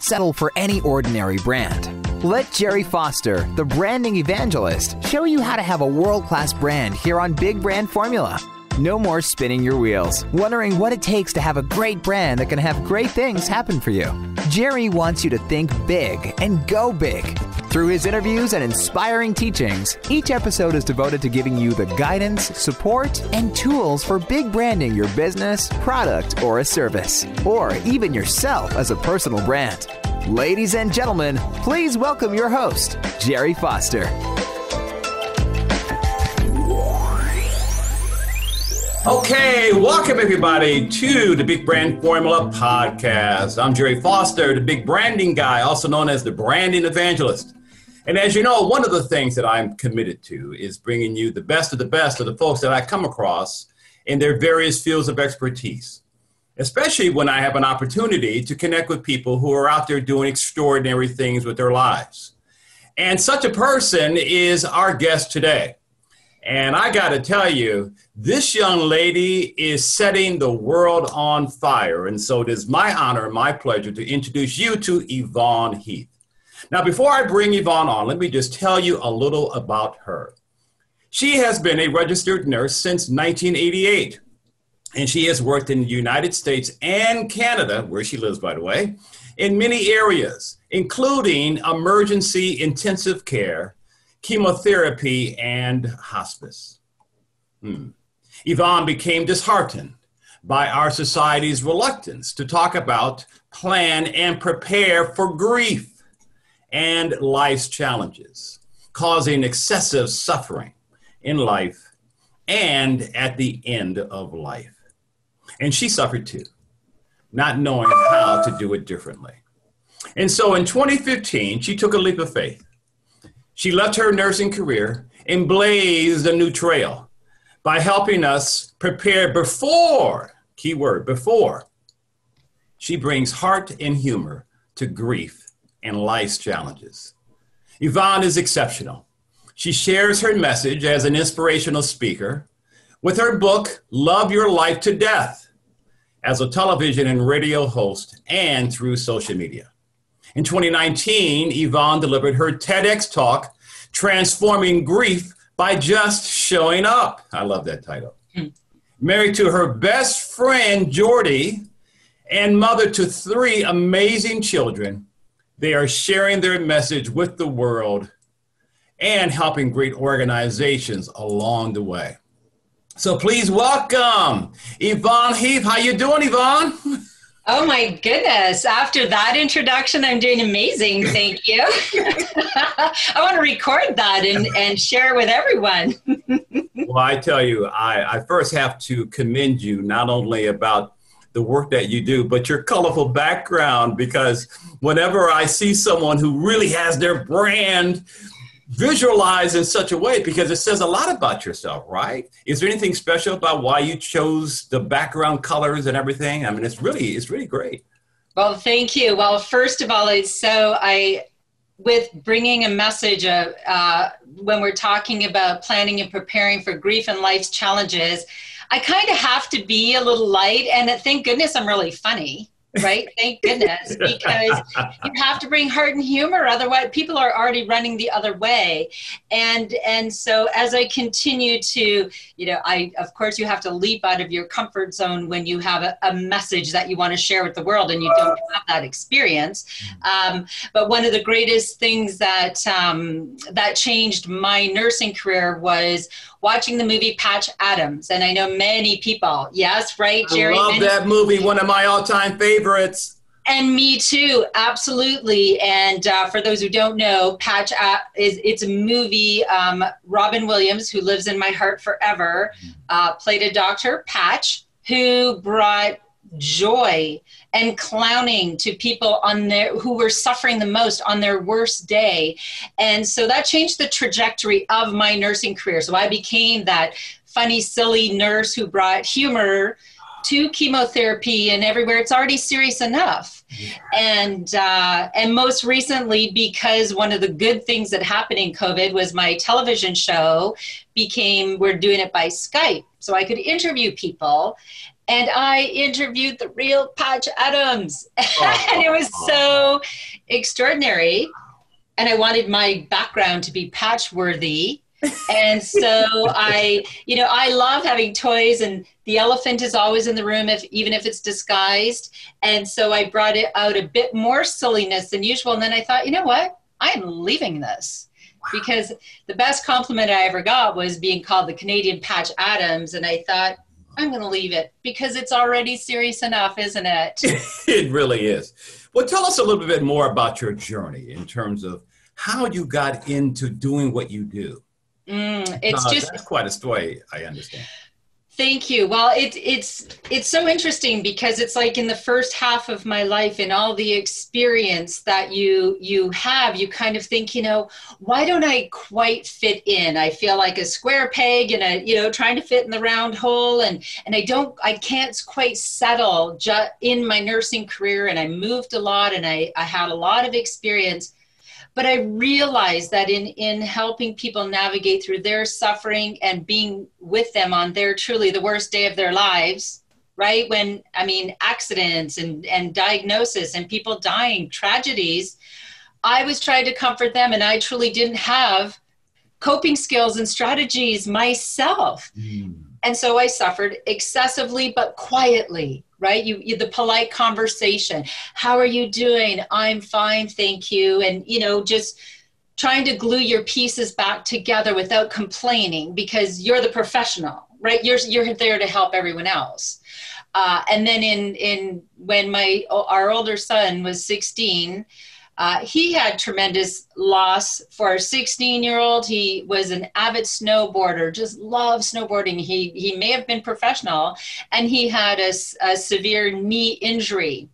don't settle for any ordinary brand. Let Gerry Foster, the branding evangelist, show you how to have a world class brand here on Big Brand Formula. No more spinning your wheels, wondering what it takes to have a great brand that can have great things happen for you. Gerry wants you to think big and go big. Through his interviews and inspiring teachings, each episode is devoted to giving you the guidance, support, and tools for big branding your business, product, or a service, or even yourself as a personal brand. Ladies and gentlemen, please welcome your host, Gerry Foster. Okay, welcome everybody to the Big Brand Formula Podcast. I'm Gerry Foster, the big branding guy, also known as the branding evangelist. And as you know, one of the things that I'm committed to is bringing you the best of the best of the folks that I come across in their various fields of expertise, especially when I have an opportunity to connect with people who are out there doing extraordinary things with their lives. And such a person is our guest today. And I got to tell you, this young lady is setting the world on fire. And so it is my honor and my pleasure to introduce you to Yvonne Heath. Now, before I bring Yvonne on, let me just tell you a little about her. She has been a registered nurse since 1988, and she has worked in the United States and Canada, where she lives, by the way, in many areas, including emergency intensive care chemotherapy, and hospice. Hmm. Yvonne became disheartened by our society's reluctance to talk about, plan, and prepare for grief and life's challenges, causing excessive suffering in life and at the end of life. And she suffered too, not knowing how to do it differently. And so in 2015, she took a leap of faith she left her nursing career and blazed a new trail by helping us prepare before, keyword, before. She brings heart and humor to grief and life's challenges. Yvonne is exceptional. She shares her message as an inspirational speaker with her book, Love Your Life to Death, as a television and radio host and through social media. In 2019, Yvonne delivered her TEDx talk, Transforming Grief by Just Showing Up. I love that title. Married to her best friend, Jordy, and mother to three amazing children, they are sharing their message with the world and helping great organizations along the way. So please welcome Yvonne Heath. How you doing, Yvonne? Oh my goodness. After that introduction, I'm doing amazing. Thank you. I want to record that and, and share it with everyone. well, I tell you, I, I first have to commend you not only about the work that you do, but your colorful background because whenever I see someone who really has their brand visualize in such a way because it says a lot about yourself, right? Is there anything special about why you chose the background colors and everything? I mean, it's really, it's really great. Well, thank you. Well, first of all, it's so I, with bringing a message of uh, when we're talking about planning and preparing for grief and life's challenges, I kind of have to be a little light, and thank goodness I'm really funny right? Thank goodness, because you have to bring heart and humor. Otherwise, people are already running the other way. And and so as I continue to, you know, I of course you have to leap out of your comfort zone when you have a, a message that you want to share with the world and you don't have that experience. Um, but one of the greatest things that um, that changed my nursing career was watching the movie Patch Adams, and I know many people. Yes, right, Gerry. I love many- that movie. One of my all-time favorites. And me too, absolutely. And uh, for those who don't know, Patch uh, is it's a movie. Um, Robin Williams, who lives in my heart forever, uh, played a doctor, Patch, who brought joy and clowning to people on their who were suffering the most on their worst day. And so that changed the trajectory of my nursing career. So i became that funny silly nurse who brought humor to chemotherapy and everywhere. It's already serious enough. Yeah. and uh, and most recently because one of the good things that happened in covid was my television show became we're doing it by skype. So i could interview people and I interviewed the real Patch Adams. Oh, and it was so extraordinary. And I wanted my background to be patch worthy. and so I, you know, I love having toys, and the elephant is always in the room, if even if it's disguised. And so I brought it out a bit more silliness than usual. And then I thought, you know what? I am leaving this because the best compliment I ever got was being called the Canadian Patch Adams, and I thought I'm going to leave it because it's already serious enough, isn't it? it really is. Well, tell us a little bit more about your journey in terms of how you got into doing what you do. Mm, it's uh, just that's quite a story. I understand. Thank you. Well, it, it's it's so interesting because it's like in the first half of my life and all the experience that you you have, you kind of think, you know, why don't I quite fit in? I feel like a square peg and a you know trying to fit in the round hole, and and I don't, I can't quite settle just in my nursing career. And I moved a lot, and I I had a lot of experience but i realized that in in helping people navigate through their suffering and being with them on their truly the worst day of their lives right when i mean accidents and and diagnosis and people dying tragedies i was trying to comfort them and i truly didn't have coping skills and strategies myself mm. And so i suffered excessively but quietly right? You, you, the polite conversation. How are you doing? I'm fine thank you. And you know just trying to glue your pieces back together without complaining because you're the professional right? You're you're there to help everyone else. Uh, and then in in when my our older son was 16 uh, he had tremendous loss for a 16 year old. He was an avid snowboarder, just loved snowboarding. He, he may have been professional, and he had a, a severe knee injury.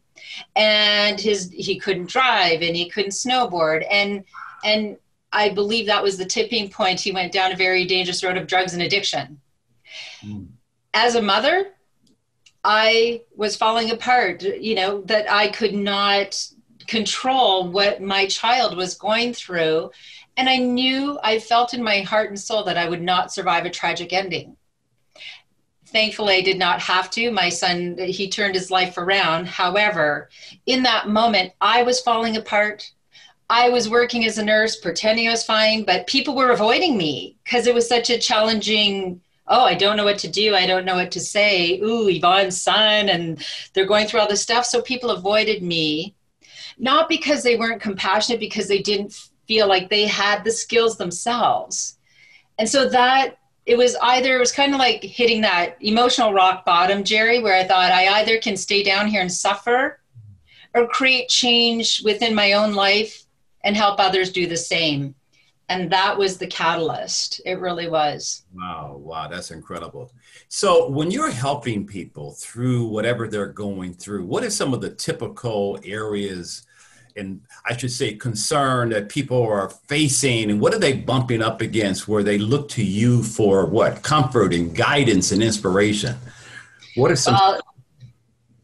And his he couldn't drive and he couldn't snowboard. And and I believe that was the tipping point. He went down a very dangerous road of drugs and addiction. Mm. As a mother, I was falling apart, you know, that I could not control what my child was going through. And I knew, I felt in my heart and soul that I would not survive a tragic ending. Thankfully, I did not have to. My son, he turned his life around. However, in that moment, I was falling apart. I was working as a nurse, pretending I was fine, but people were avoiding me because it was such a challenging oh, I don't know what to do. I don't know what to say. Ooh, Yvonne's son, and they're going through all this stuff. So people avoided me not because they weren't compassionate, because they didn't feel like they had the skills themselves. And so that it was either it was kind of like hitting that emotional rock bottom, Gerry, where I thought I either can stay down here and suffer or create change within my own life and help others do the same. And that was the catalyst. It really was. Wow, wow, that's incredible. So, when you're helping people through whatever they're going through, what are some of the typical areas and I should say concern that people are facing and what are they bumping up against where they look to you for what? Comfort and guidance and inspiration. What are some well,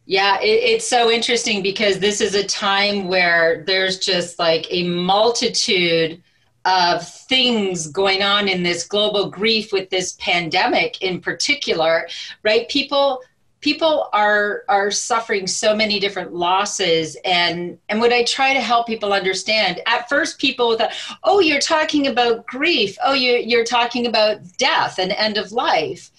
yeah it, it's so interesting because this is a time where there's just like a multitude of things going on in this global grief with this pandemic in particular right? People people are are suffering so many different losses. And and what i try to help people understand at first people thought oh you're talking about grief. Oh you you're talking about death and end of life.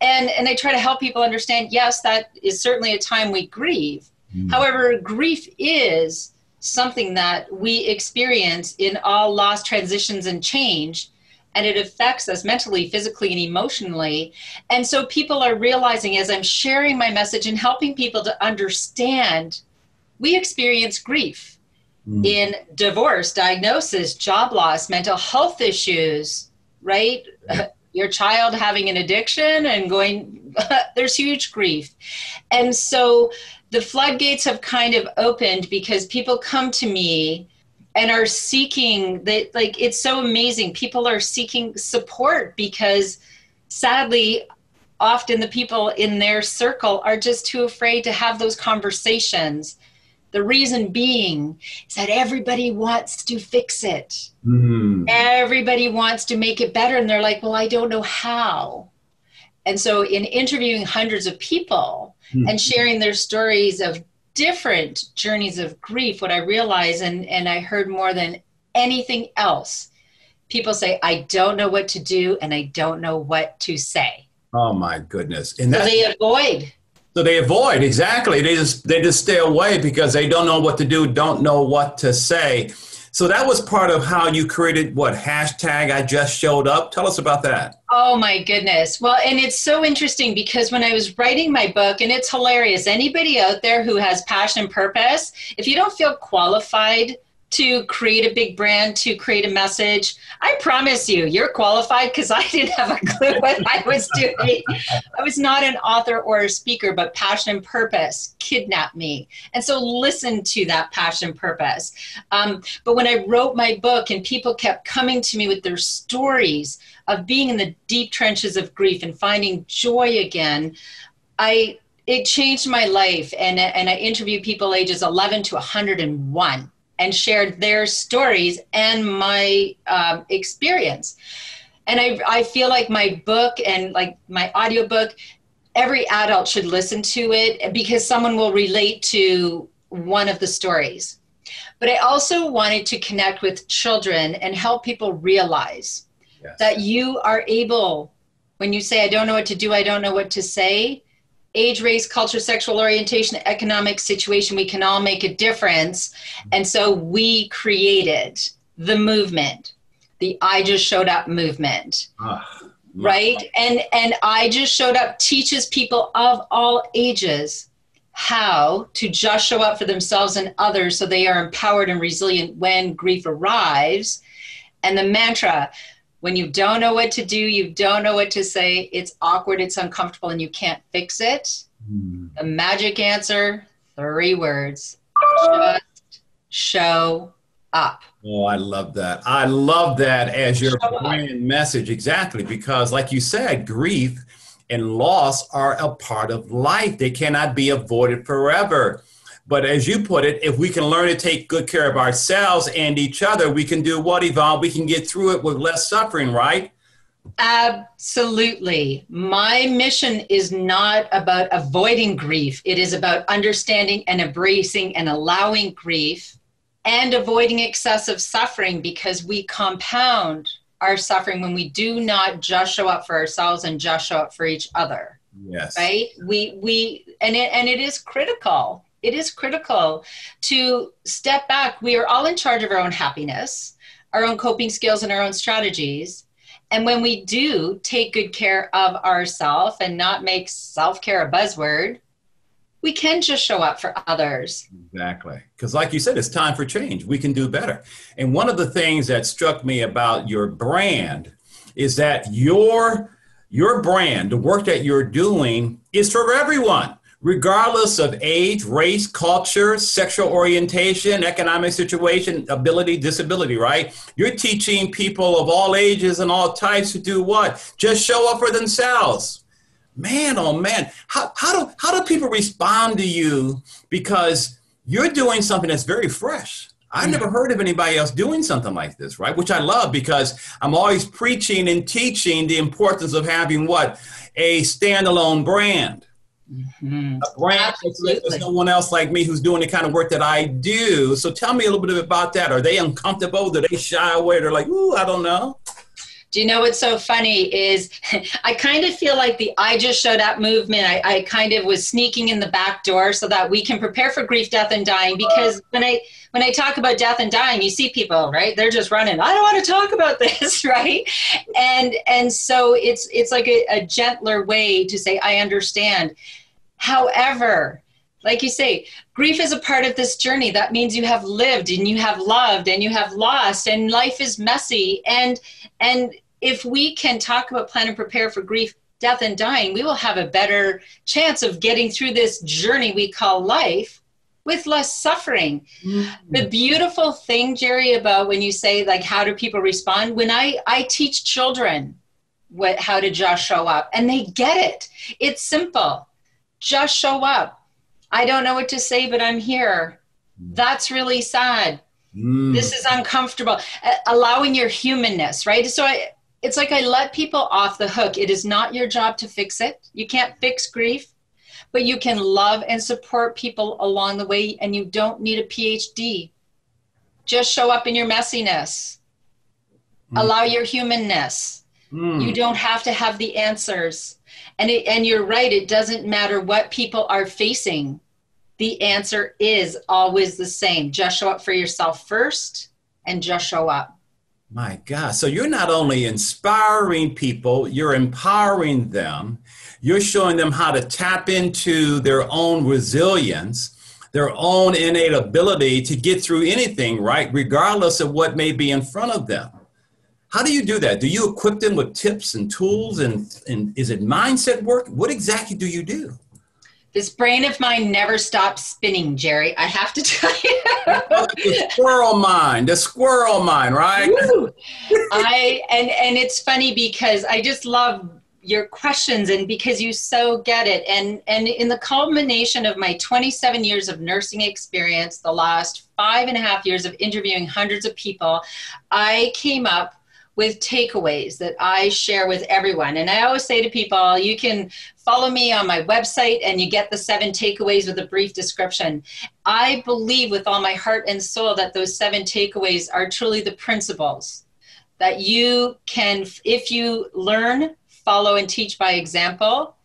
And and i try to help people understand yes that is certainly a time we grieve. Mm. however grief is something that we experience in all loss transitions and change and it affects us mentally, physically, and emotionally. And so people are realizing as I'm sharing my message and helping people to understand, we experience grief mm. in divorce, diagnosis, job loss, mental health issues, right? Yeah. Your child having an addiction and going, there's huge grief. And so the floodgates have kind of opened because people come to me and are seeking that like it's so amazing people are seeking support because sadly often the people in their circle are just too afraid to have those conversations the reason being is that everybody wants to fix it mm. everybody wants to make it better and they're like well i don't know how And so, in interviewing hundreds of people mm-hmm. and sharing their stories of different journeys of grief, what I realized, and, and I heard more than anything else, people say, I don't know what to do and I don't know what to say. Oh my goodness. And so they avoid. So they avoid, exactly. They just they just stay away because they don't know what to do, don't know what to say. So that was part of how you created what hashtag I just showed up. Tell us about that. Oh my goodness. Well, and it's so interesting because when I was writing my book, and it's hilarious, anybody out there who has passion and purpose, if you don't feel qualified to create a big brand, to create a message. I promise you, you're qualified because I didn't have a clue what I was doing. I was not an author or a speaker, but passion and purpose kidnapped me. And so listen to that passion and purpose. Um, but when I wrote my book and people kept coming to me with their stories of being in the deep trenches of grief and finding joy again, I it changed my life and, and i interviewed people ages 11 to 101 and shared their stories and my um, experience. And I, I feel like my book and like my audiobook, every adult should listen to it because someone will relate to one of the stories. But I also wanted to connect with children and help people realize yes. that you are able, when you say, I don't know what to do, I don't know what to say, age, race, culture, sexual orientation, economic situation, we can all make a difference. And so we created the movement, the I just showed up movement. Ah, right? And and I just showed up teaches people of all ages how to just show up for themselves and others so they are empowered and resilient when grief arrives. And the mantra, when you don't know what to do, you don't know what to say, it's awkward, it's uncomfortable, and you can't fix it. Mm. The magic answer three words just show up. Oh, I love that. I love that as your brand message. Exactly. Because, like you said, grief and loss are a part of life, they cannot be avoided forever. But as you put it, if we can learn to take good care of ourselves and each other, we can do what, Yvonne? We can get through it with less suffering, right? Absolutely. My mission is not about avoiding grief, it is about understanding and embracing and allowing grief and avoiding excessive suffering because we compound our suffering when we do not just show up for ourselves and just show up for each other. Yes. Right? We we and it and it is critical it is critical to step back. We are all in charge of our own happiness, our own coping skills, and our own strategies. And when we do take good care of ourselves and not make self care a buzzword, we can just show up for others. Exactly. Because, like you said, it's time for change. We can do better. And one of the things that struck me about your brand is that your your brand, the work that you're doing, is for everyone regardless of age, race, culture, sexual orientation, economic situation, ability, disability, right? You're teaching people of all ages and all types to do what? Just show up for themselves. Man, oh man, how, how, do, how do people respond to you because you're doing something that's very fresh? I've hmm. never heard of anybody else doing something like this, right? Which I love because I'm always preaching and teaching the importance of having what? A standalone brand Mm-hmm. A brand there's no one else like me who's doing the kind of work that I do. So tell me a little bit about that. Are they uncomfortable? Do they shy away? They're like, ooh, I don't know. Do you know what's so funny is I kind of feel like the I just showed up movement. I, I kind of was sneaking in the back door so that we can prepare for grief, death, and dying. Because when I when I talk about death and dying, you see people, right? They're just running. I don't want to talk about this, right? And and so it's it's like a, a gentler way to say I understand. However, like you say, grief is a part of this journey. That means you have lived and you have loved and you have lost and life is messy. And and if we can talk about plan and prepare for grief, death and dying, we will have a better chance of getting through this journey we call life with less suffering. Mm-hmm. The beautiful thing, Gerry, about when you say like how do people respond? When I I teach children what how to just show up and they get it. It's simple just show up. I don't know what to say, but I'm here. That's really sad. Mm. This is uncomfortable. Uh, allowing your humanness, right? So I, it's like I let people off the hook. It is not your job to fix it. You can't fix grief, but you can love and support people along the way, and you don't need a PhD. Just show up in your messiness, mm. allow your humanness. Mm. You don't have to have the answers. And, it, and you're right, it doesn't matter what people are facing. The answer is always the same. Just show up for yourself first and just show up. My God. So you're not only inspiring people, you're empowering them. You're showing them how to tap into their own resilience, their own innate ability to get through anything, right? Regardless of what may be in front of them. How do you do that? Do you equip them with tips and tools? And, and is it mindset work? What exactly do you do? This brain of mine never stops spinning, Gerry. I have to tell you. the squirrel mind, the squirrel mind, right? I and and it's funny because I just love your questions and because you so get it and and in the culmination of my 27 years of nursing experience the last five and a half years of interviewing hundreds of people i came up with takeaways that I share with everyone. And I always say to people, you can follow me on my website and you get the seven takeaways with a brief description. I believe with all my heart and soul that those seven takeaways are truly the principles that you can, if you learn, follow, and teach by example,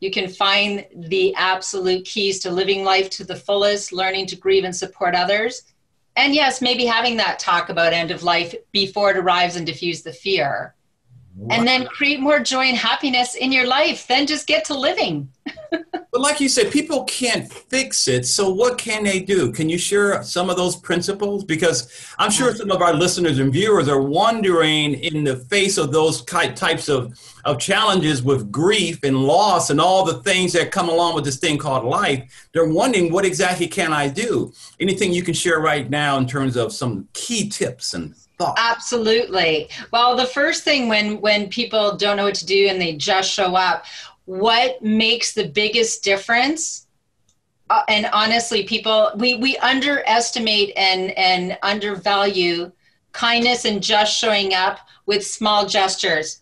you can find the absolute keys to living life to the fullest, learning to grieve and support others and yes, maybe having that talk about end of life before it arrives and diffuse the fear. And then create more joy and happiness in your life. Then just get to living. but like you said, people can't fix it. So what can they do? Can you share some of those principles? Because I'm sure some of our listeners and viewers are wondering in the face of those types of, of challenges with grief and loss and all the things that come along with this thing called life, they're wondering what exactly can I do? Anything you can share right now in terms of some key tips and thought. Absolutely. Well, the first thing when when people don't know what to do and they just show up, what makes the biggest difference? Uh, and honestly, people we we underestimate and and undervalue kindness and just showing up with small gestures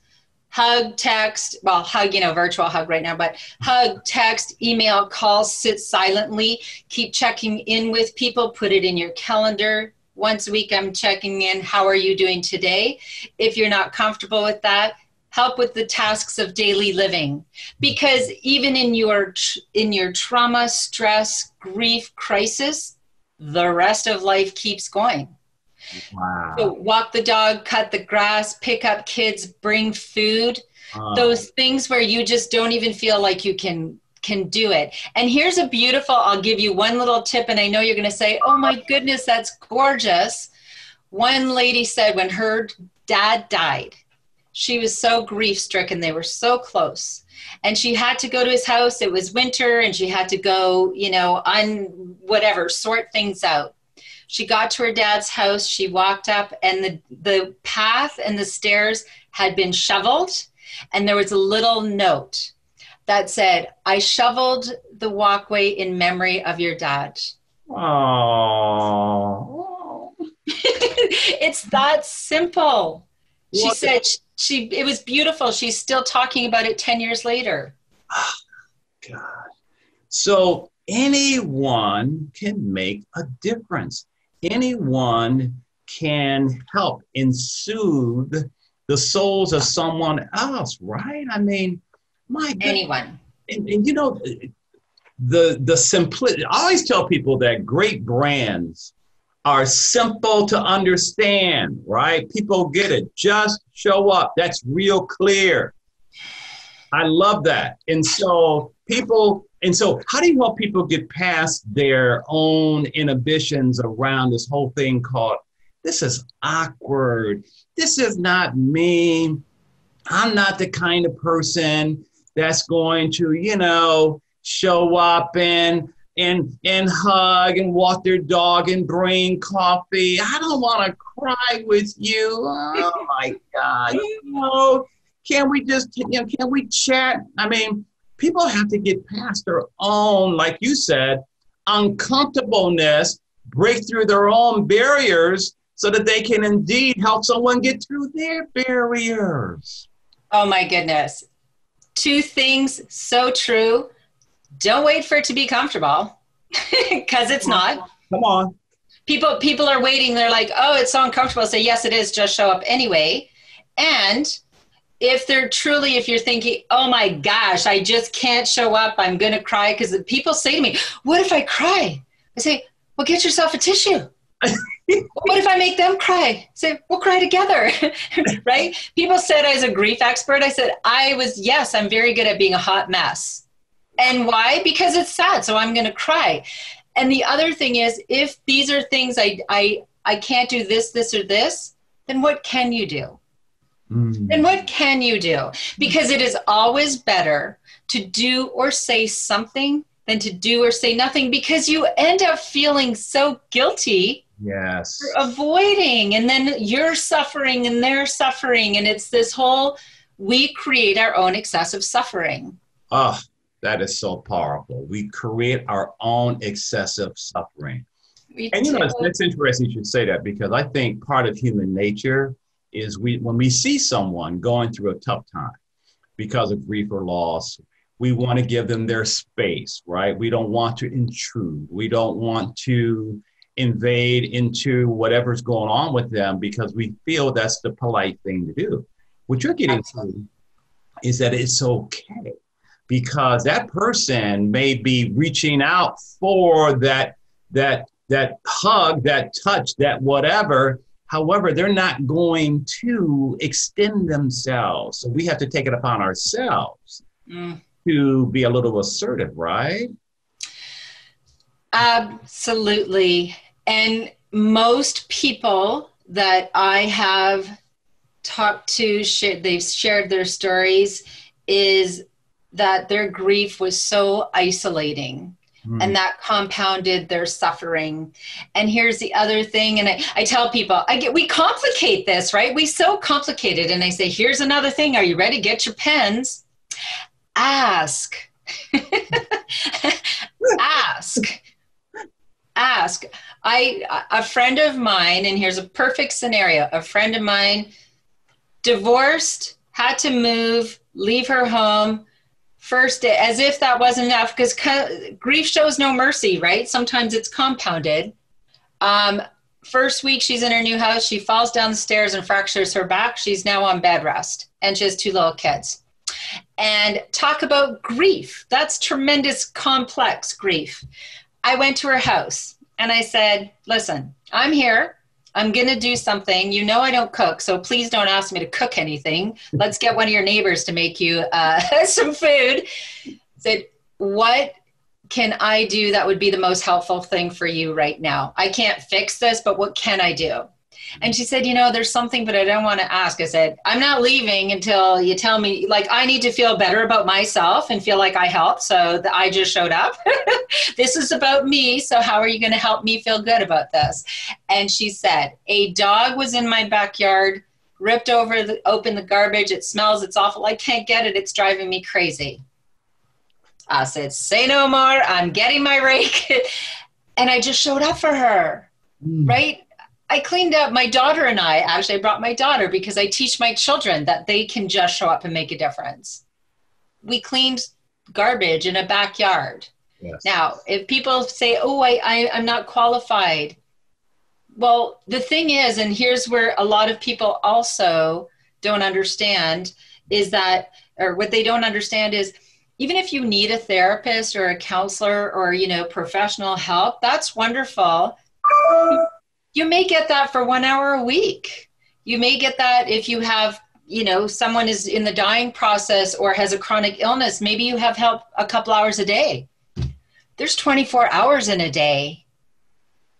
hug, text, well, hug, you know, virtual hug right now, but hug, text, email, call, sit silently, keep checking in with people, put it in your calendar, once a week i'm checking in how are you doing today if you're not comfortable with that help with the tasks of daily living because even in your in your trauma stress grief crisis the rest of life keeps going wow. so walk the dog cut the grass pick up kids bring food uh. those things where you just don't even feel like you can can do it. And here's a beautiful, I'll give you one little tip, and I know you're going to say, oh my goodness, that's gorgeous. One lady said when her dad died, she was so grief stricken, they were so close. And she had to go to his house. It was winter, and she had to go, you know, on whatever, sort things out. She got to her dad's house. She walked up, and the, the path and the stairs had been shoveled, and there was a little note that said, I shoveled the walkway in memory of your dad. Oh. it's that simple. She what? said she, she, it was beautiful. She's still talking about it 10 years later. Oh, God. So anyone can make a difference. Anyone can help and soothe the souls of someone else, right? I mean, my anyone. And, and, you know, the the simplicity. I always tell people that great brands are simple to understand. Right? People get it. Just show up. That's real clear. I love that. And so people. And so, how do you help people get past their own inhibitions around this whole thing called this is awkward. This is not me. I'm not the kind of person that's going to, you know, show up and and and hug and walk their dog and bring coffee. I don't want to cry with you. Oh my God. You know, can we just you know, can we chat? I mean, people have to get past their own, like you said, uncomfortableness, break through their own barriers so that they can indeed help someone get through their barriers. Oh my goodness. Two things so true. Don't wait for it to be comfortable because it's not. Come on. People people are waiting. They're like, "Oh, it's so uncomfortable." Say, "Yes, it is. Just show up anyway." And if they're truly if you're thinking oh my gosh i just can't show up i'm going to cry because people say to me what if i cry i say well get yourself a tissue what if i make them cry? Say we'll cry together right? People said i was a grief expert i said i was yes i'm very good at being a hot mess. And why? Because it's sad so i'm going to cry. And the other thing is if these are things i i i can't do this this or this then what can you do? Mm. Then what can you do? Because it is always better to do or say something than to do or say nothing because you end up feeling so guilty yes. For avoiding and then you're suffering and they're suffering and it's this whole we create our own excessive suffering. Oh that is so powerful. We create our own excessive suffering. We and you know it's interesting you should say that because i think part of human nature is we when we see someone going through a tough time because of grief or loss we want to give them their space right? We don't want to intrude. We don't want to invade into whatever's going on with them because we feel that's the polite thing to do what you're getting to is that it's okay because that person may be reaching out for that that that hug that touch that whatever However, they're not going to extend themselves. So we have to take it upon ourselves mm. to be a little assertive, right? Absolutely. And most people that I have talked to, they've shared their stories, is that their grief was so isolating Mm. And that compounded their suffering. And here's the other thing, and I, I tell people, I get we complicate this, right? We so complicate it. And I say, here's another thing. Are you ready? Get your pens. Ask. Ask. Ask. I a friend of mine, and here's a perfect scenario. A friend of mine divorced, had to move, leave her home, first as if that wasn't enough because co- grief shows no mercy right? Sometimes it's compounded. Um, first week she's in her new house she falls down the stairs and fractures her back. She's now on bed rest and she has two little kids. And talk about grief. That's tremendous complex grief. I went to her house and i said listen i'm here I'm going to do something. You know, I don't cook, so please don't ask me to cook anything. Let's get one of your neighbors to make you uh, some food. I Said, what can I do that would be the most helpful thing for you right now? I can't fix this, but what can I do? And she said, You know, there's something, but I don't want to ask. I said, I'm not leaving until you tell me, like, I need to feel better about myself and feel like I helped. So the, I just showed up. this is about me. So how are you going to help me feel good about this? And she said, A dog was in my backyard, ripped over the, open the garbage. It smells. It's awful. I can't get it. It's driving me crazy. I said, Say no more. I'm getting my rake. and I just showed up for her. Mm. Right? I cleaned up my daughter and I actually I brought my daughter because I teach my children that they can just show up and make a difference. We cleaned garbage in a backyard. Yes. Now, if people say, "Oh, I, I I'm not qualified," well, the thing is, and here's where a lot of people also don't understand is that, or what they don't understand is, even if you need a therapist or a counselor or you know professional help, that's wonderful you may get that for one hour a week. You may get that if you have, you know, someone is in the dying process or has a chronic illness. Maybe you have help a couple hours a day. There's 24 hours in a day.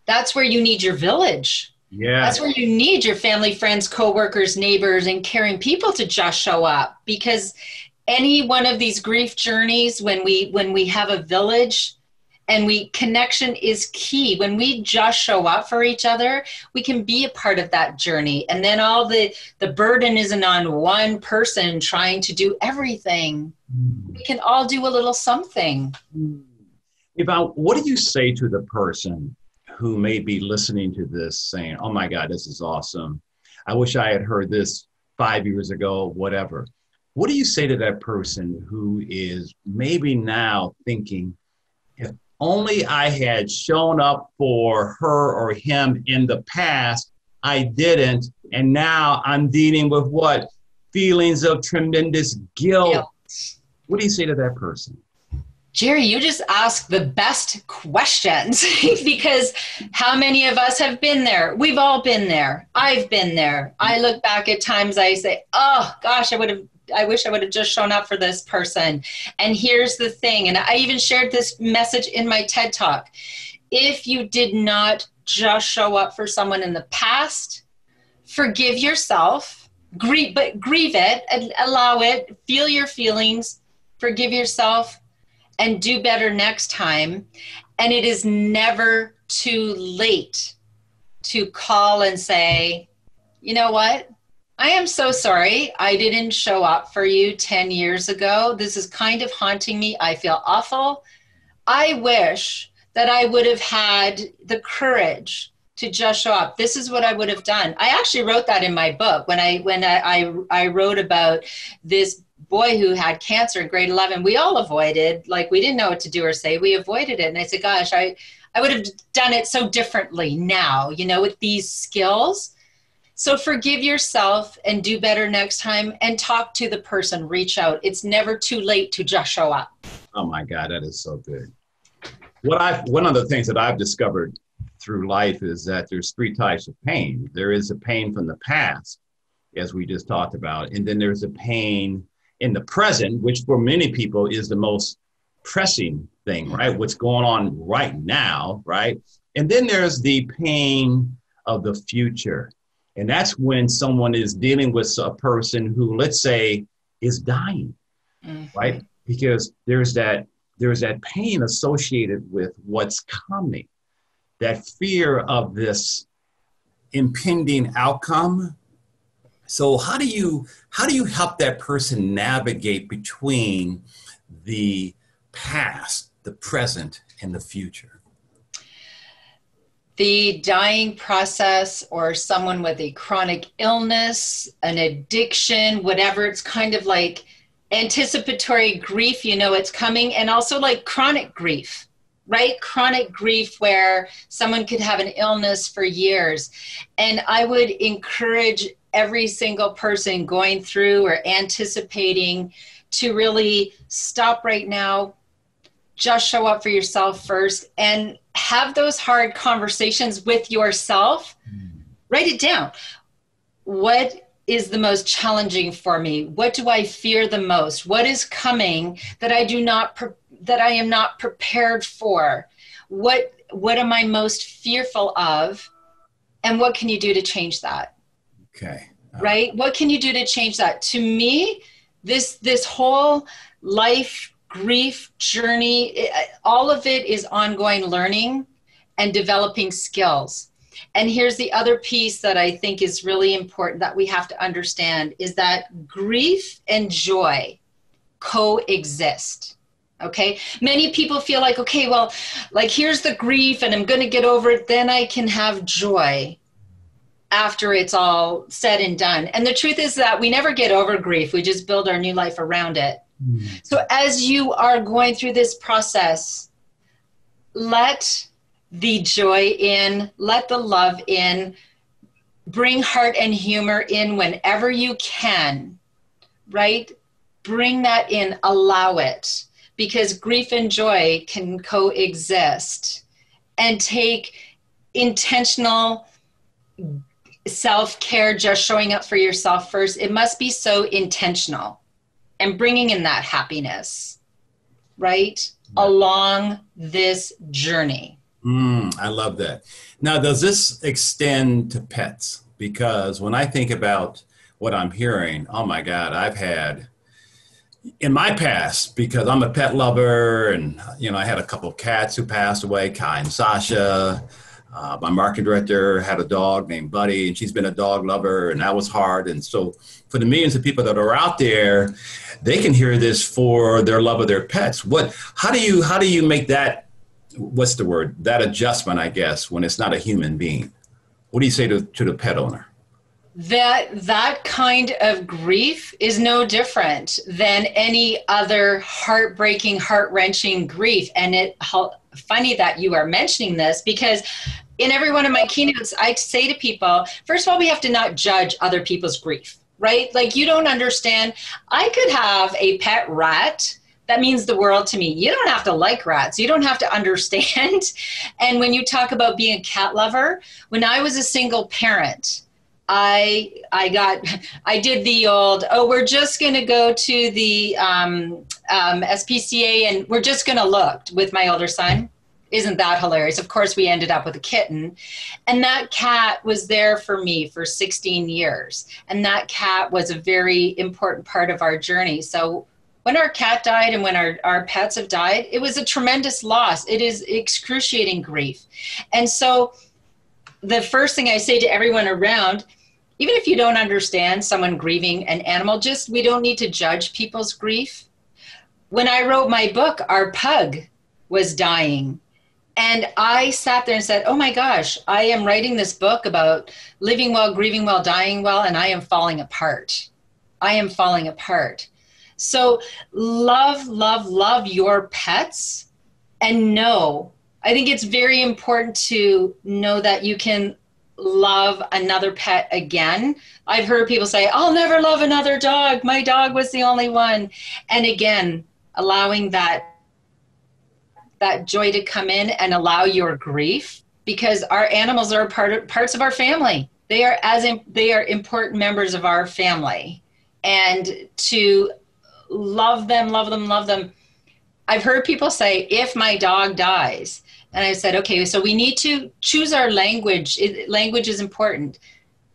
That's where you need your village. Yeah. That's where you need your family, friends, coworkers, neighbors, and caring people to just show up because any one of these grief journeys when we when we have a village and we connection is key when we just show up for each other we can be a part of that journey and then all the the burden isn't on one person trying to do everything mm. we can all do a little something about what do you say to the person who may be listening to this saying, oh my God, this is awesome. I wish I had heard this five years ago, whatever. What do you say to that person who is maybe now thinking, only I had shown up for her or him in the past, I didn't. And now I'm dealing with what? Feelings of tremendous guilt. guilt. What do you say to that person? Gerry, you just ask the best questions because how many of us have been there? We've all been there. I've been there. I look back at times I say, oh gosh, I would have I wish I would have just shown up for this person. And here's the thing, and I even shared this message in my TED talk. If you did not just show up for someone in the past, forgive yourself, grieve but grieve it, allow it, feel your feelings, forgive yourself and do better next time. And it is never too late to call and say, you know what? I am so sorry I didn't show up for you 10 years ago. This is kind of haunting me. I feel awful. I wish that I would have had the courage to just show up. This is what I would have done. I actually wrote that in my book when I when I I, I wrote about this boy who had cancer in grade 11 we all avoided like we didn't know what to do or say we avoided it and i said gosh i i would have done it so differently now you know with these skills so forgive yourself and do better next time and talk to the person reach out it's never too late to just show up oh my god that is so good what i one of the things that i've discovered through life is that there's three types of pain there is a pain from the past as we just talked about and then there's a pain in the present, which for many people is the most pressing thing, right? What's going on right now, right? And then there's the pain of the future. And that's when someone is dealing with a person who, let's say, is dying, mm-hmm. right? Because there's that there's that pain associated with what's coming, that fear of this impending outcome so how do you how do you help that person navigate between the past, the present, and the future? The dying process, or someone with a chronic illness, an addiction, whatever, it's kind of like anticipatory grief, you know it's coming, and also like chronic grief right? Chronic grief where someone could have an illness for years. And I would encourage every single person going through or anticipating to really stop right now, just show up for yourself first and have those hard conversations with yourself. Mm. Write it down. What is the most challenging for me? What do I fear the most? What is coming that I do not pre- that I am not prepared for? What what am I most fearful of? And what can you do to change that? Okay. Uh, right? What can you do to change that? To me, this this whole life grief journey, all of it is ongoing learning and developing skills. And here's the other piece that I think is really important that we have to understand is that grief and joy coexist. Okay. Many people feel like, okay, well, like here's the grief and I'm going to get over it. Then I can have joy after it's all said and done. And the truth is that we never get over grief, we just build our new life around it. So as you are going through this process, let the joy in, let the love in, bring heart and humor in whenever you can, right? Bring that in, allow it, because grief and joy can coexist. And take intentional self care, just showing up for yourself first, it must be so intentional and bringing in that happiness, right? Along this journey. Mm, I love that. Now, does this extend to pets? Because when I think about what I'm hearing, oh my God, I've had in my past, because I'm a pet lover and, you know, I had a couple of cats who passed away, Kai and Sasha. Uh, my marketing director had a dog named Buddy, and she's been a dog lover, and that was hard. And so, for the millions of people that are out there, they can hear this for their love of their pets. What? How do you? How do you make that what's the word? That adjustment, I guess, when it's not a human being. What do you say to, to the pet owner? that that kind of grief is no different than any other heartbreaking heart-wrenching grief and it how funny that you are mentioning this because in every one of my keynotes i say to people first of all we have to not judge other people's grief right like you don't understand i could have a pet rat that means the world to me. You don't have to like rats. You don't have to understand. And when you talk about being a cat lover, when I was a single parent, I I got I did the old oh we're just going to go to the um, um, SPCA and we're just going to look with my older son. Isn't that hilarious? Of course, we ended up with a kitten, and that cat was there for me for 16 years, and that cat was a very important part of our journey. So when our cat died and when our, our pets have died, it was a tremendous loss. It is excruciating grief, and so the first thing I say to everyone around even if you don't understand someone grieving an animal, just we don't need to judge people's grief. When I wrote my book, our pug was dying. And I sat there and said, Oh my gosh, I am writing this book about living well, grieving well, dying well, and I am falling apart. I am falling apart. So, love, love, love your pets and know. I think it's very important to know that you can love another pet again. I've heard people say, I'll never love another dog. My dog was the only one. And again, allowing that that joy to come in and allow your grief because our animals are part of, parts of our family. They are as in, they are important members of our family. And to love them, love them, love them. I've heard people say, if my dog dies, and I said, okay, so we need to choose our language. It, language is important.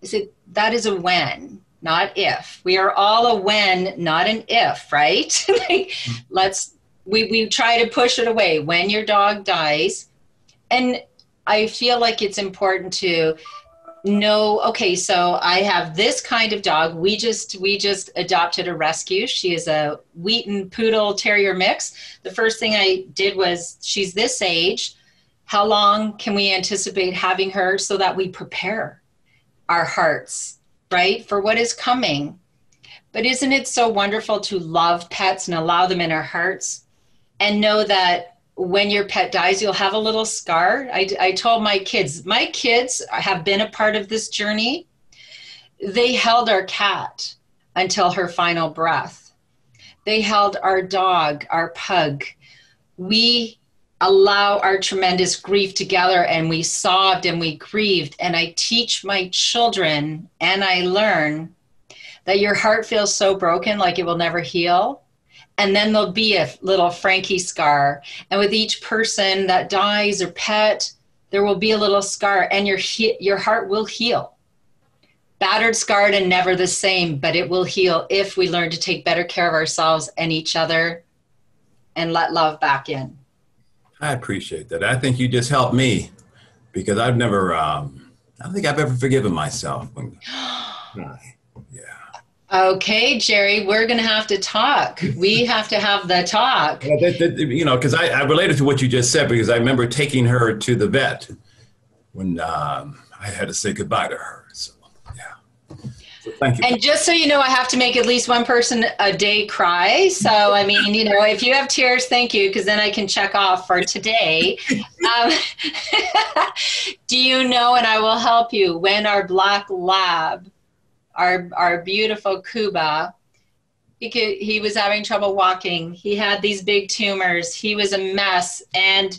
I said, that is a when, not if. We are all a when, not an if, right? like, let's, we, we try to push it away. When your dog dies, and I feel like it's important to know okay so i have this kind of dog. We just we just adopted a rescue. She is a wheaten poodle terrier mix. The first thing i did was she's this age. How long can we anticipate having her so that we prepare our hearts, right, for what is coming? But isn't it so wonderful to love pets and allow them in our hearts and know that when your pet dies, you'll have a little scar? I, I told my kids, my kids have been a part of this journey. They held our cat until her final breath. They held our dog, our pug. We allow our tremendous grief together and we sobbed and we grieved. And I teach my children and I learn that your heart feels so broken like it will never heal. And then there'll be a little Frankie scar. And with each person that dies or pet, there will be a little scar and your, he- your heart will heal. Battered, scarred, and never the same, but it will heal if we learn to take better care of ourselves and each other and let love back in. I appreciate that. I think you just helped me because I've never, um, I don't think I've ever forgiven myself. Okay, Gerry, we're going to have to talk. We have to have the talk. Yeah, that, that, you know, because I, I related to what you just said because I remember taking her to the vet when um, I had to say goodbye to her. So, Yeah. Thank you. And just so you know, I have to make at least one person a day cry. So, I mean, you know, if you have tears, thank you, because then I can check off for today. Um, do you know, and I will help you, when our black lab, our, our beautiful Kuba, he, could, he was having trouble walking. He had these big tumors. He was a mess. And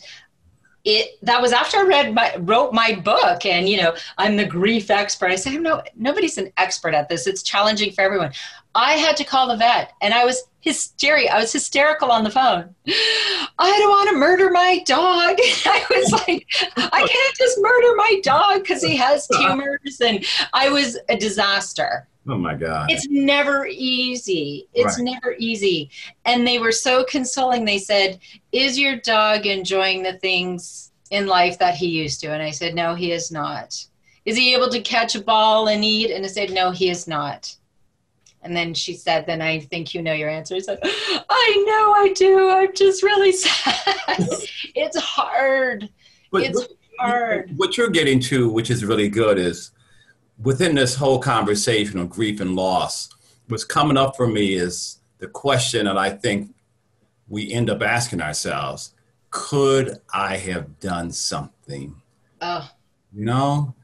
it that was after I read my wrote my book and you know I'm the grief expert. I said no nobody's an expert at this. It's challenging for everyone. I had to call the vet and I was hysterical. I was hysterical on the phone. I don't want to murder my dog. I was like, I can't just murder my dog because he has tumors and I was a disaster. Oh my God. It's never easy. It's right. never easy. And they were so consoling. They said, Is your dog enjoying the things in life that he used to? And I said, No, he is not. Is he able to catch a ball and eat? And I said, No, he is not. And then she said, Then I think you know your answer. I said, I know I do. I'm just really sad. it's hard. But it's hard. What you're getting to, which is really good, is within this whole conversation of grief and loss, what's coming up for me is the question that I think we end up asking ourselves could I have done something? Oh. You know?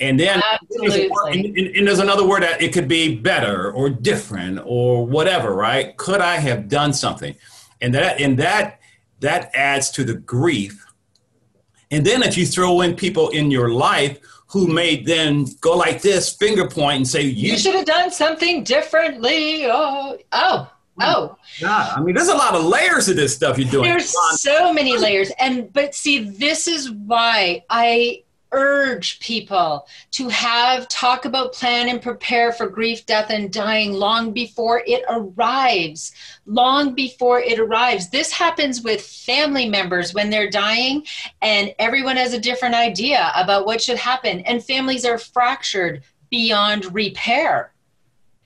And then Absolutely. And, and, and there's another word that it could be better or different or whatever, right? Could I have done something? And that and that that adds to the grief. And then if you throw in people in your life who may then go like this, finger point, and say, "You, you should have done something differently." Oh, oh, oh. oh. Yeah, I mean, there's a lot of layers of this stuff you're doing. There's so many layers, and but see, this is why I urge people to have talk about plan and prepare for grief death and dying long before it arrives. Long before it arrives. This happens with family members when they're dying and everyone has a different idea about what should happen. And families are fractured beyond repair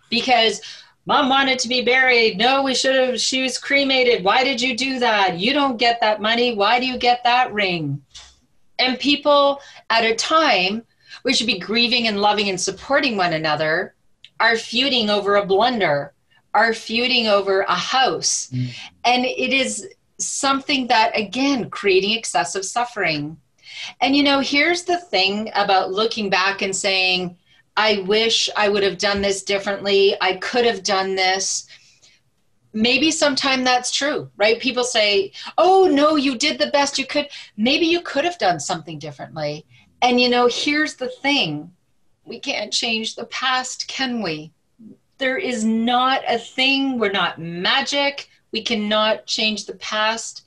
because mom wanted to be buried. No we should have she was cremated. Why did you do that? You don't get that money. Why do you get that ring and people at a time we should be grieving and loving and supporting one another are feuding over a blunder are feuding over a house. Mm. and it is something that again creating excessive suffering. And you know here's the thing about looking back and saying i wish i would have done this differently. I could have done this maybe sometime that's true, right? People say, oh, no, you did the best you could. Maybe you could have done something differently. And, you know, here's the thing we can't change the past, can we? There is not a thing, we're not magic, we cannot change the past.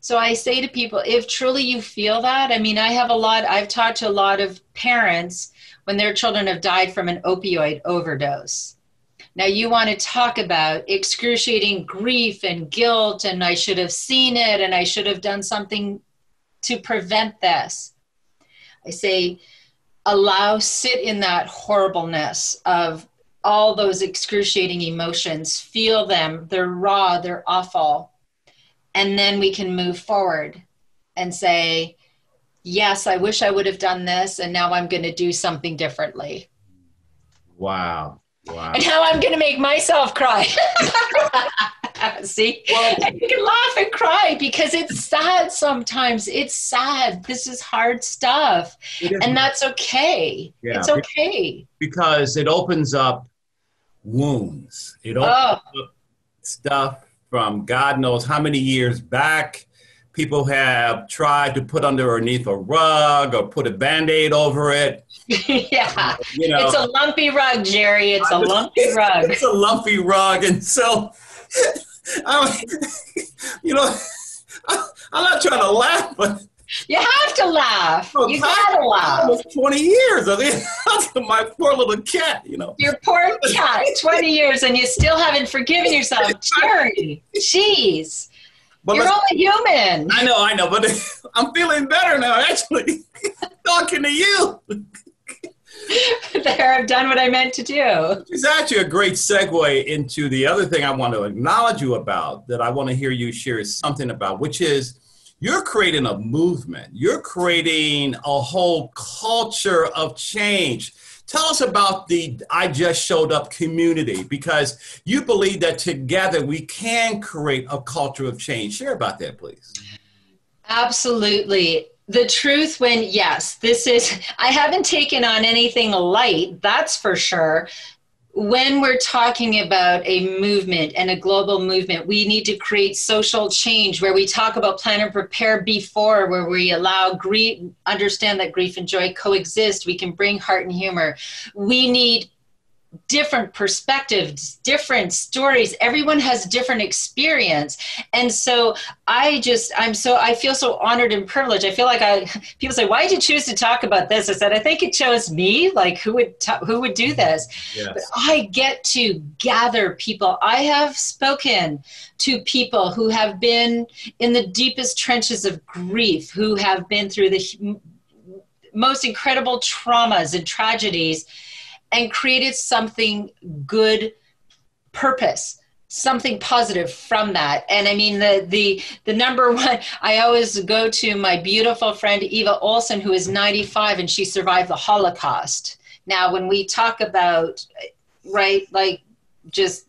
So I say to people, if truly you feel that, I mean, I have a lot, I've talked to a lot of parents when their children have died from an opioid overdose now, you want to talk about excruciating grief and guilt, and I should have seen it, and I should have done something to prevent this. I say, allow, sit in that horribleness of all those excruciating emotions, feel them, they're raw, they're awful. And then we can move forward and say, yes, I wish I would have done this, and now I'm going to do something differently. Wow. Wow. And how I'm going to make myself cry. See? Well, you can laugh and cry because it's sad sometimes. It's sad. This is hard stuff. And that's okay. Yeah. It's okay. Because it opens up wounds. It opens oh. up stuff from God knows how many years back people have tried to put underneath a rug or put a band-aid over it yeah you know, it's a lumpy rug gerry it's a lumpy rug it's a lumpy rug and so i'm you know I, i'm not trying to laugh but you have to laugh. Oh, you gotta laugh. Almost 20 years. I mean, my poor little cat, you know. Your poor cat, 20 years, and you still haven't forgiven yourself. Gerry, jeez. But You're only human. I know, I know, but I'm feeling better now, actually, talking to you. there, I've done what I meant to do. It's actually a great segue into the other thing I want to acknowledge you about that I want to hear you share something about, which is you're creating a movement. You're creating a whole culture of change Tell us about the I Just Showed Up community because you believe that together we can create a culture of change. Share about that, please. Absolutely. The truth when, yes, this is, I haven't taken on anything light, that's for sure when we're talking about a movement and a global movement, we need to create social change where we talk about plan and prepare before, where we allow grief, understand that grief and joy coexist. We can bring heart and humor. We need different perspectives, different stories. Everyone has different experience. And so I just, I'm so, I feel so honored and privileged. I feel like I, people say, why did you choose to talk about this? I said, I think it chose me, like who would, t- who would do this? Yes. But I get to gather people. I have spoken to people who have been in the deepest trenches of grief, who have been through the most incredible traumas and tragedies and created something good purpose something positive from that. And i mean the the the number one i always go to my beautiful friend Eva Olsson who is 95 and she survived the holocaust. Now when we talk about right like just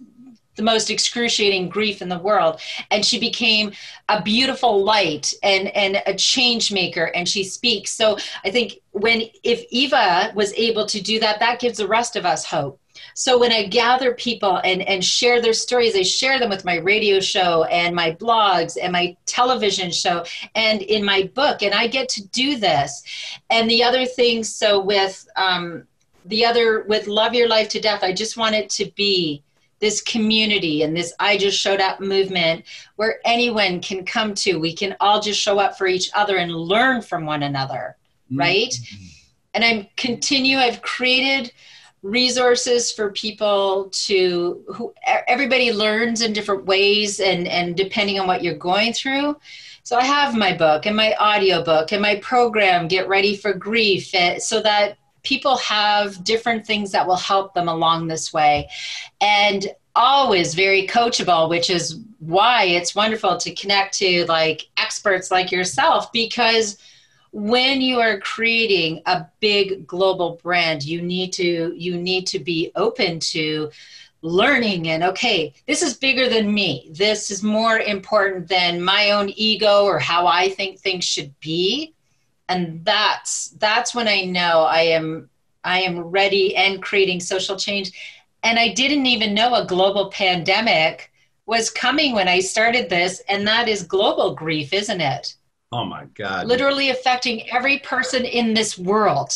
the most excruciating grief in the world and she became a beautiful light and and a change maker and she speaks so i think when if eva was able to do that that gives the rest of us hope so when I gather people and, and share their stories, I share them with my radio show and my blogs and my television show and in my book. And I get to do this. And the other thing, so with um, the other, with Love Your Life to Death, I just want it to be this community and this I just showed up movement where anyone can come to. We can all just show up for each other and learn from one another, mm-hmm. right? And I'm continue, I've created resources for people to who everybody learns in different ways and and depending on what you're going through so i have my book and my audio book and my program get ready for grief eh, so that people have different things that will help them along this way. And always very coachable which is why it's wonderful to connect to like experts like yourself because when you are creating a big global brand you need to you need to be open to learning and okay this is bigger than me. This is more important than my own ego or how i think things should be and that's that's when i know i am i am ready and creating social change and i didn't even know a global pandemic was coming when i started this and that is global grief isn't it Oh my God. Literally affecting every person in this world.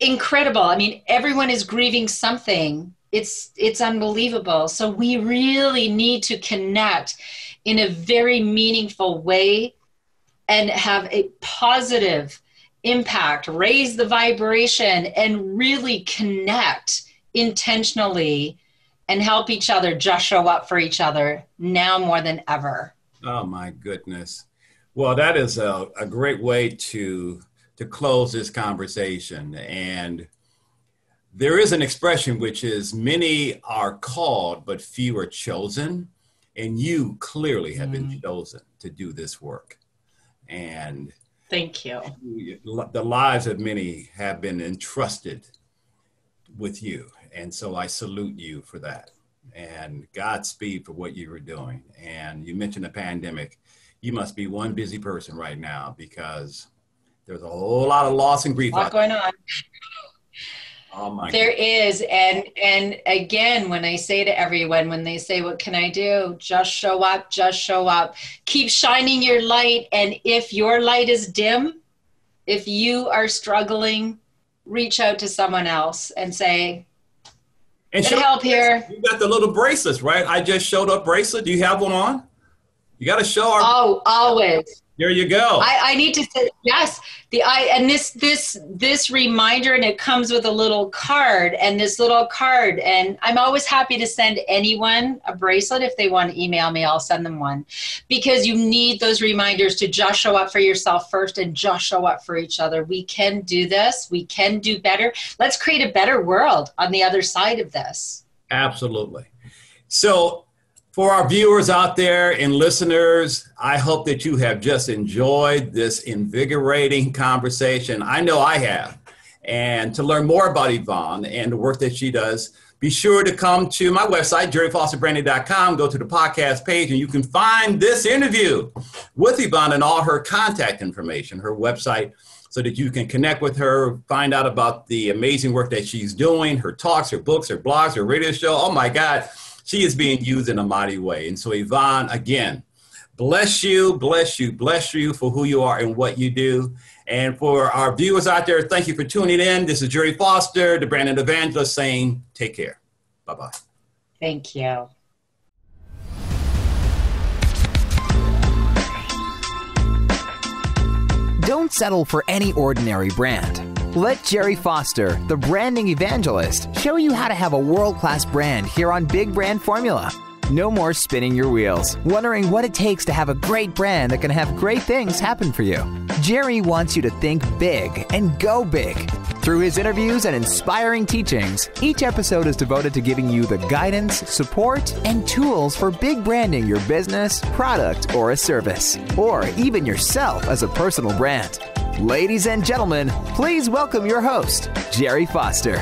Incredible. I mean, everyone is grieving something. It's it's unbelievable. So we really need to connect in a very meaningful way and have a positive impact, raise the vibration and really connect intentionally and help each other just show up for each other now more than ever. Oh my goodness. Well, that is a, a great way to to close this conversation. And there is an expression which is many are called, but few are chosen. And you clearly have been mm. chosen to do this work. And thank you. The lives of many have been entrusted with you. And so I salute you for that. And Godspeed for what you were doing. And you mentioned the pandemic you must be one busy person right now because there's a whole lot of loss and grief. What's going on? Oh my there God. is, and and again, when I say to everyone, when they say, "What can I do?" Just show up. Just show up. Keep shining your light, and if your light is dim, if you are struggling, reach out to someone else and say, and "Can help here?" You got the little bracelets, right? I just showed up bracelet. Do you have one on? You got to show our. Oh, always. There you go. I, I need to say yes. The I and this this this reminder and it comes with a little card and this little card and I'm always happy to send anyone a bracelet if they want to email me. I'll send them one because you need those reminders to just show up for yourself first and just show up for each other. We can do this. We can do better. Let's create a better world on the other side of this. Absolutely. So for our viewers out there and listeners, I hope that you have just enjoyed this invigorating conversation. I know I have. And to learn more about Yvonne and the work that she does, be sure to come to my website, gerryfosterbranding.com, go to the podcast page, and you can find this interview with Yvonne and all her contact information, her website, so that you can connect with her, find out about the amazing work that she's doing, her talks, her books, her blogs, her radio show. Oh my God she is being used in a mighty way. And so, Yvonne, again, bless you, bless you, bless you for who you are and what you do. And for our viewers out there, thank you for tuning in. This is Gerry Foster, the branding evangelist, saying take care. Bye bye. Thank you. Don't settle for any ordinary brand. Let Gerry Foster, the branding evangelist, show you how to have a world class brand here on Big Brand Formula. No more spinning your wheels, wondering what it takes to have a great brand that can have great things happen for you. Gerry wants you to think big and go big. Through his interviews and inspiring teachings, each episode is devoted to giving you the guidance, support, and tools for big branding your business, product, or a service, or even yourself as a personal brand. Ladies and gentlemen, please welcome your host, Gerry Foster.